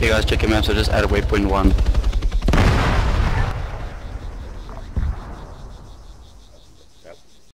Okay guys, check your map, so just add waypoint 1.